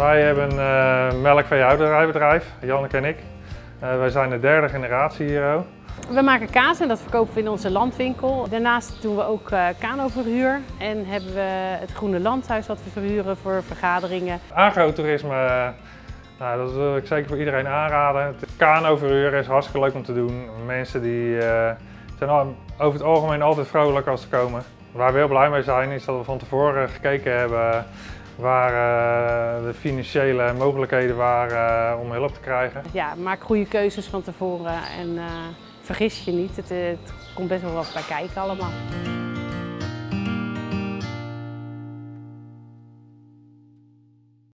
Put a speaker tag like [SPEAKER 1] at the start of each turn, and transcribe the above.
[SPEAKER 1] Wij hebben een uh, melkveehouderijbedrijf, Janneke en ik. Uh, wij zijn de derde generatie hier. Ook.
[SPEAKER 2] We maken kaas en dat verkopen we in onze landwinkel. Daarnaast doen we ook uh, kanoverhuur en hebben we het Groene Landhuis wat we verhuren voor vergaderingen.
[SPEAKER 1] Agrotourisme, nou, dat wil ik zeker voor iedereen aanraden. Het kanoverhuur is hartstikke leuk om te doen. Mensen die zijn over het algemeen altijd vrolijk als ze komen. Waar we heel blij mee zijn is dat we van tevoren gekeken hebben waar uh, de financiële mogelijkheden waren uh, om hulp te krijgen.
[SPEAKER 2] Ja, maak goede keuzes van tevoren en uh, vergis je niet. Het, het komt best wel wat bij kijken allemaal.